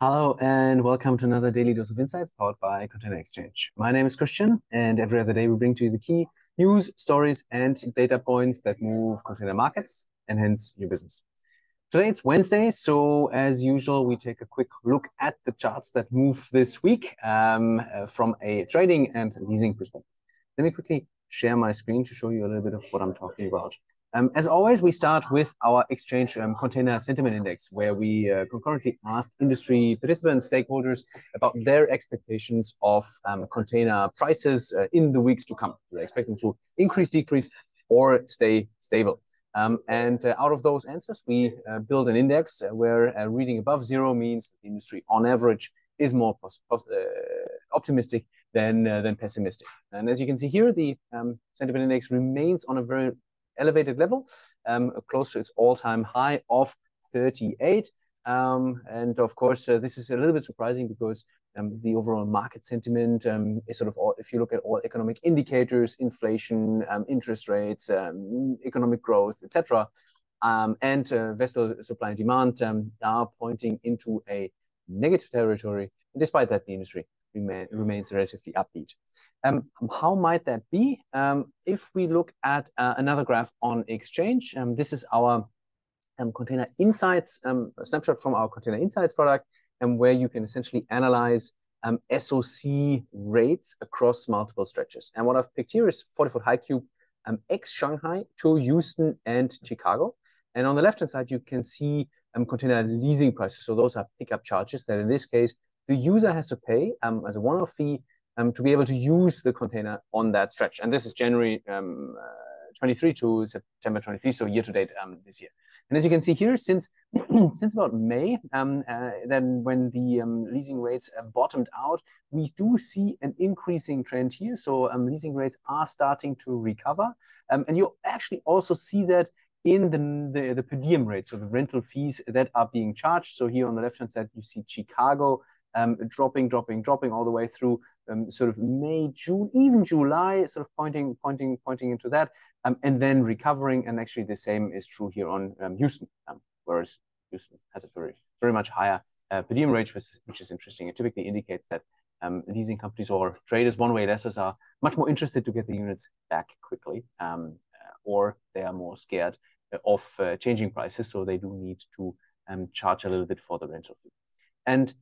Hello and welcome to another daily dose of insights powered by Container xChange. My name is Christian, and every other day we bring to you the key news, stories, and data points that move container markets and hence your business. Today it's Wednesday, so as usual, we take a quick look at the charts that move this week um, uh, from a trading and leasing perspective. Let me quickly share my screen to show you a little bit of what I'm talking about. Um, as always, we start with our xChange um, container sentiment index, where we uh, concurrently ask industry participants, stakeholders about their expectations of um, container prices uh, in the weeks to come. They expect them to increase, decrease, or stay stable? Um, and uh, out of those answers, we uh, build an index uh, where uh, reading above zero means the industry on average is more optimistic than, than pessimistic. And as you can see here, the um, sentiment index remains on a very elevated level, um, close to its all-time high of 38. Um, and of course, this is a little bit surprising because um, the overall market sentiment um, is sort of all, if you look at all economic indicators, inflation, um, interest rates, um, economic growth, etc., um, and uh, vessel supply and demand are pointing into a negative territory. Despite that, the industry remain, remains relatively upbeat. how might that be? if we look at uh, another graph on xChange, this is our container insights snapshot from our container insights product and where you can essentially analyze um, SOC rates across multiple stretches. And what I've picked here is 40 foot high cube um, ex Shanghai to Houston and Chicago. And on the left hand side, you can see um, container leasing prices. So those are pickup charges that in this case, the user has to pay um, as a one off fee um, to be able to use the container on that stretch. And this is January um, uh, 23 to September 23, so year to date um, this year. And as you can see here, since since about May, um, uh, then when the um, leasing rates uh, bottomed out, we do see an increasing trend here. So um, leasing rates are starting to recover, um, and you actually also see that in the, the, the per diem rates, so the rental fees that are being charged. So here on the left hand side, you see Chicago um, dropping, dropping, dropping all the way through um, sort of May, June, even July, sort of pointing, pointing, pointing into that, um, and then recovering. And actually, the same is true here on um, Houston, um, whereas Houston has a very, very much higher uh, per diem rate, which, which is interesting. It typically indicates that um, leasing companies or traders, one-way lessors, are much more interested to get the units back quickly, um, uh, or they are more scared of uh, changing prices, so they do need to um, charge a little bit for the rental fee. And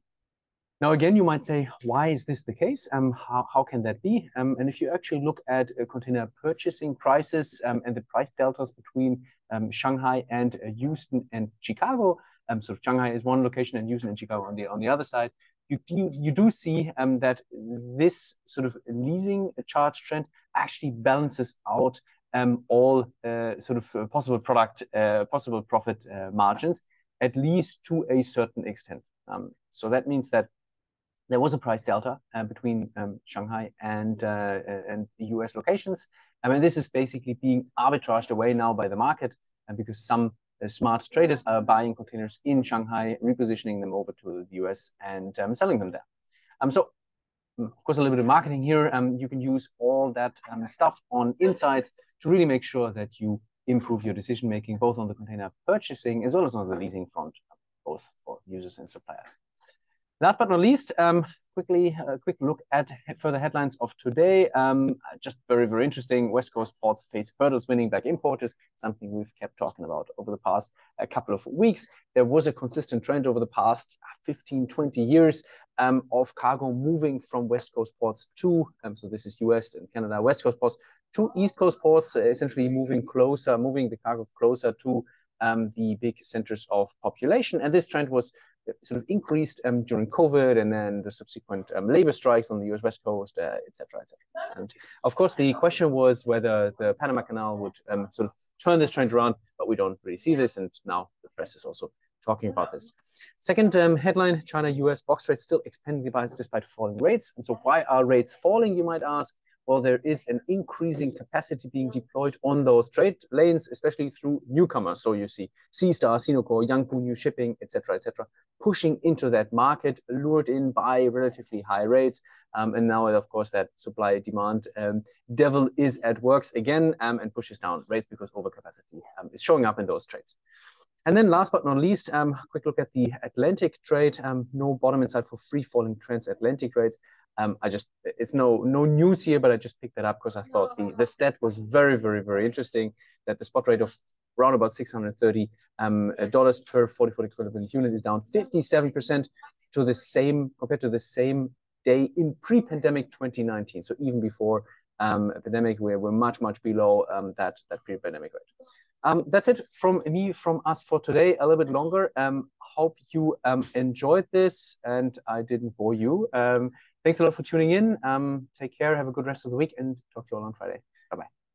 now, again, you might say, why is this the case? Um, how, how can that be? Um, and if you actually look at uh, container purchasing prices um, and the price deltas between um, Shanghai and uh, Houston and Chicago, um, of Shanghai is one location and Houston and Chicago on the, on the other side, you do, you do see um, that this sort of leasing charge trend actually balances out all uh, sort of uh, possible product, uh, possible profit uh, margins, at least to a certain extent. so that means that there was a price delta uh, between um, Shanghai and uh, and the US locations. I mean, this is basically being arbitraged away now by the market, and because some uh, smart traders are buying containers in Shanghai, repositioning them over to the US and um, selling them there. Um, so, mm, of course, a little bit of marketing here. Um, you can use all that um, stuff on insights to really make sure that you improve your decision making, both on the container purchasing as well as on the leasing front, both for users and suppliers. Last but not least, um, quickly a quick look at further headlines of today. Um, just very, very interesting. West Coast ports face hurdles winning back importers, something we've kept talking about over the past a couple of weeks. There was a consistent trend over the past 15, 20 years um, of cargo moving from West Coast ports to, um, so this is US and Canada, West Coast ports to East Coast ports, essentially moving closer, moving the cargo closer to um, the big centers of population. And this trend was sort of increased um, during COVID and then the subsequent um, labor strikes on the US West Coast, uh, et cetera, et. And of course, the question was whether the Panama Canal would um, sort of turn this trend around, but we don't really see this. And now the press is also talking about this. Second um, headline, China-US box trade still expanding despite falling rates. And so why are rates falling, you might ask? Well, there is an increasing capacity being deployed on those trade lanes, especially through newcomers. So you see SeaStar, Sinokor, Yangpu New Shipping, etc., etc., pushing into that market, lured in by relatively high rates. Um, and now, of course, that supply demand um, devil is at works again um, and pushes down rates because overcapacity um, is showing up in those trades. And then last but not least, um, quick look at the Atlantic trade. Um, no bottom inside for free falling transatlantic rates. Um, I just, it's no no news here, but I just picked that up because I thought the, the stat was very, very, very interesting that the spot rate of around about 630 um, dollars per 40-foot equivalent unit is down 57% to the same, compared to the same day in pre-pandemic 2019. So even before um, pandemic, we're, we're much, much below um, that, that pre-pandemic rate. Um, that's it from me, from us for today, a little bit longer. Um, hope you um, enjoyed this and I didn't bore you. Um, thanks a lot for tuning in. Um, take care, have a good rest of the week and talk to you all on Friday. Bye-bye.